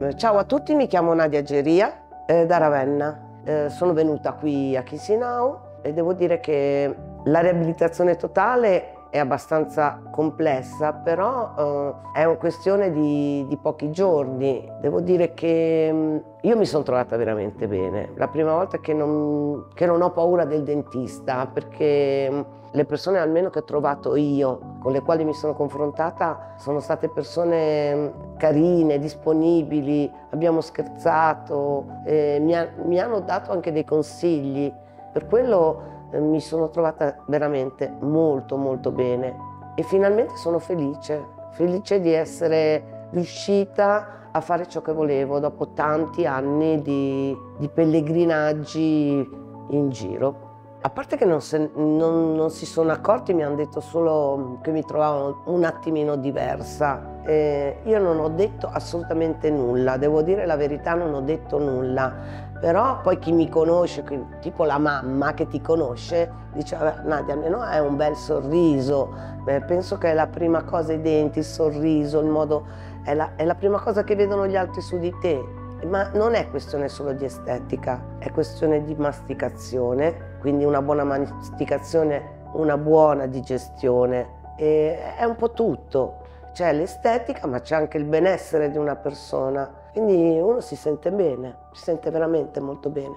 Eh, ciao a tutti, mi chiamo Nadia Geria eh, da Ravenna. Eh, sono venuta qui a Chisinau e devo dire che la riabilitazione totale è abbastanza complessa, però eh, è una questione di, di, pochi giorni. Devo dire che mm, io mi sono trovata veramente bene. La prima volta che non, che non ho paura del dentista, perché mm, le persone almeno che ho trovato io, con le quali mi sono confrontata, sono state persone mm, carine, disponibili, abbiamo scherzato, eh, mi, ha, mi hanno dato anche dei consigli. Per quello mi sono trovata veramente molto molto bene e finalmente sono felice, felice di essere riuscita a fare ciò che volevo dopo tanti anni di, di pellegrinaggi in giro. A parte che non, se, non, non, si sono accorti, mi hanno detto solo che mi trovavano un attimino diversa. Eh, io non ho detto assolutamente nulla, devo dire la verità, non ho detto nulla. Però poi chi mi conosce, tipo la mamma che ti conosce, dice Nadia almeno hai un bel sorriso. Beh, penso che è la prima cosa i denti, il sorriso, il modo, è la, è la prima cosa che vedono gli altri su di te ma non è questione solo di estetica, è questione di masticazione, quindi una buona masticazione, una buona digestione, e è un po' tutto. C'è l'estetica, ma c'è anche il benessere di una persona, quindi uno si sente bene, si sente veramente molto bene.